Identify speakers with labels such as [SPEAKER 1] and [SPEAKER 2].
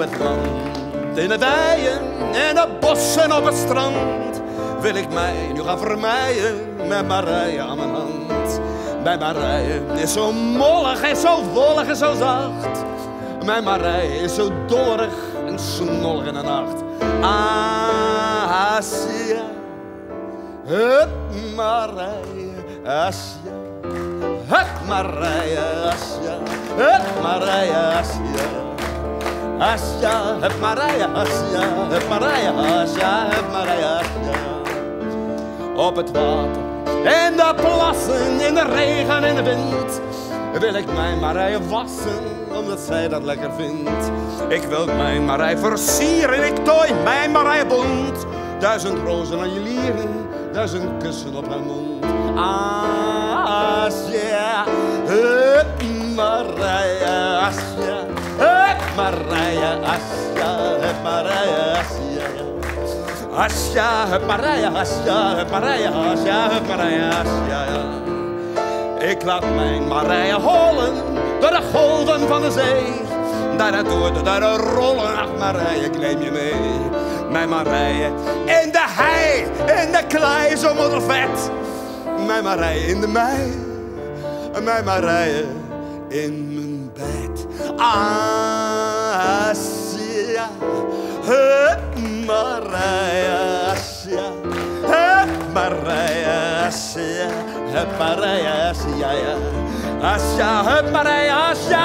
[SPEAKER 1] het land, in de weien, in de bossen, op het strand, wil ik mij nu gaan vermijden met Marije aan mijn hand. Mijn Marije is zo mollig en zo wollig en zo zacht. Mijn Marije is zo dollerig en snollig in de nacht. Asia, hup Marije, Asia. Hup Marije, Asia, hup Marije, Asia. Asia, hup Marije, Asia, hup Marije, Asia, hup Marije, Asia. Op het water, in de plassen, in de regen en de wind wil ik mijn Marije wassen, omdat zij dat lekker vindt. Ik wil mijn Marije versieren, ik tooi mijn Marije bont. Duizend rozen aan je lieren, duizend kussen op haar mond. Asja, hup Marije, Asja, Marije, Asja, hup Marije, Asja. Asja, hup Marije, Asja, hup Marije, Asja, hup Marije, Asja. Ik laat mijn Marije hollen door de golven van de zee. Daar door, daar rollen, ach Marije, ik neem je mee. Mijn Marije in de hei, in de klei, zo moddervet. Mijn Marije in de mei, mijn Marije in mijn bed. Asia, hup Marije, Asia, hup Marije, Asia, hup Marije, Asia, ja. Asia, hup Marije, Asia,